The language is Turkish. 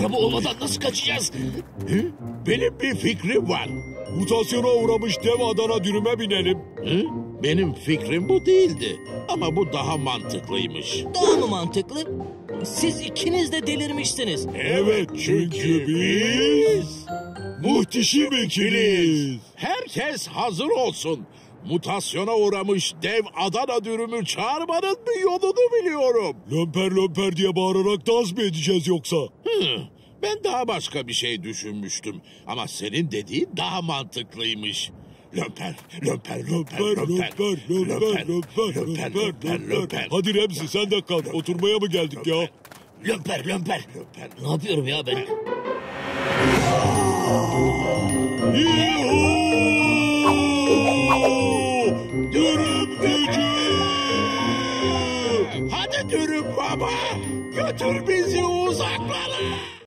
araba olmadan nasıl kaçacağız? Hı? Benim bir fikrim var. Mutasyona uğramış dev Adana dürüme binelim. Hı? Benim fikrim bu değildi. Ama bu daha mantıklıymış. Daha mı mantıklı? Siz ikiniz de delirmişsiniz. Evet çünkü biz muhteşem ikiliyiz. Herkes hazır olsun. Mutasyona uğramış dev Adana dürümü çağırmanın bir yolunu biliyorum. Lömper lömper diye bağırarak dans mı edeceğiz yoksa? Hı, ben daha başka bir şey düşünmüştüm. Ama senin dediğin daha mantıklıymış. Lömper, lömper, lömper, Lömper lömper, lömper lömper lömper lömper. Hadi Remzi sen de kalk. Oturmaya mı geldik ya? Lömper lömper. Ne yapıyorum ya ben? Yuhuu! Dürüm gücü! Hadi müdürüm baba. Götür bizi uzaklara.